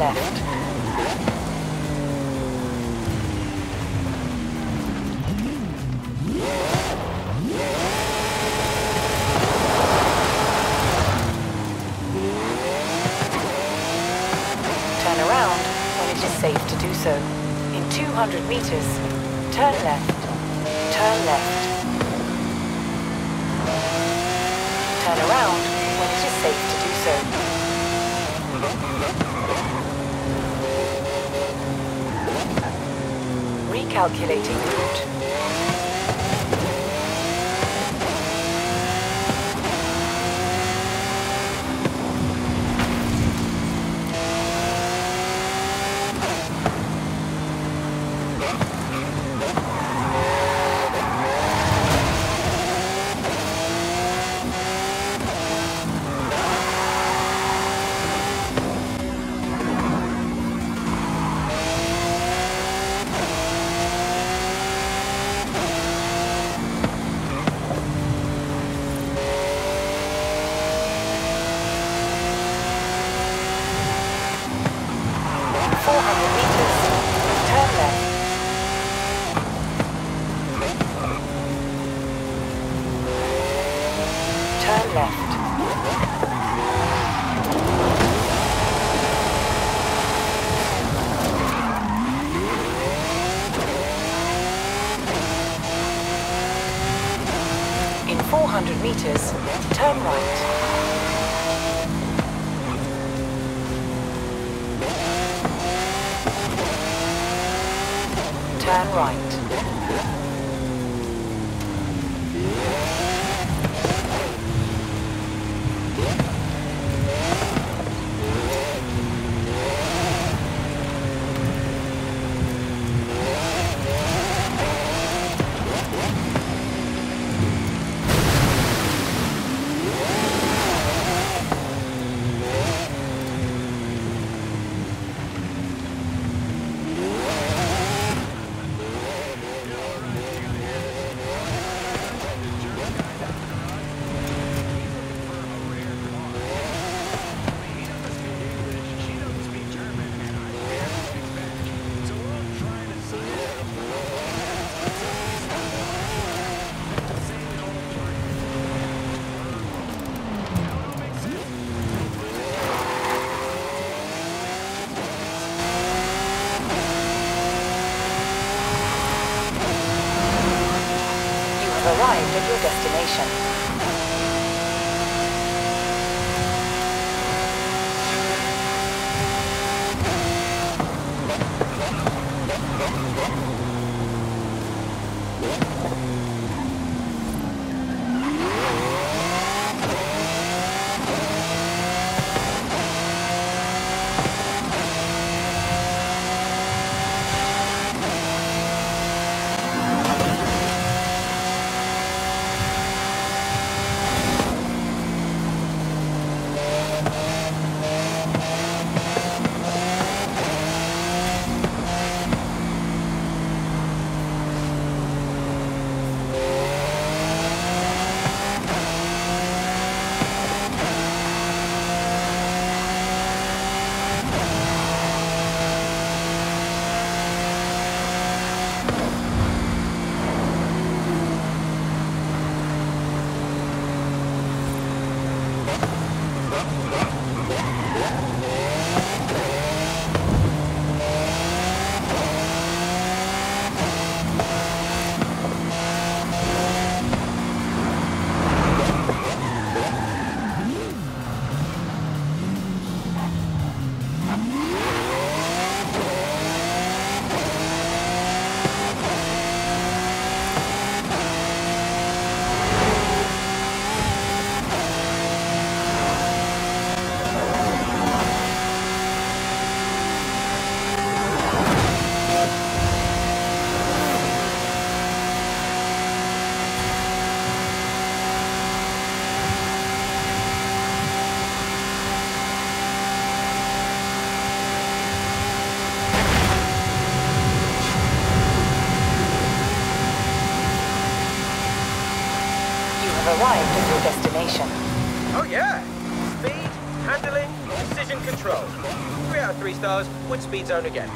left. Turn around when it is safe to do so. In 200 meters, turn left. Turn left. Turn around when it is safe to do so. Recalculating route. In 400 meters, turn left. Left. In 400 meters, turn right. Turn right. Your destination. You arrived at your destination. Oh yeah! Speed, handling, precision control. Three out of three stars, would speed zone again.